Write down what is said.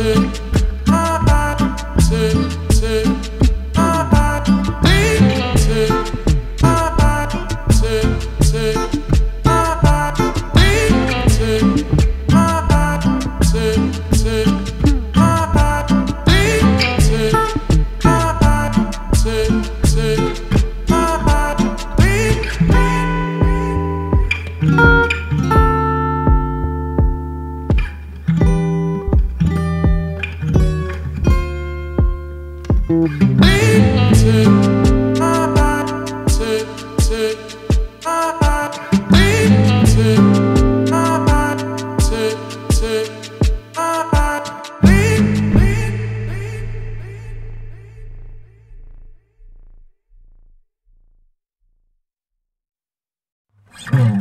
você Mm-hmm.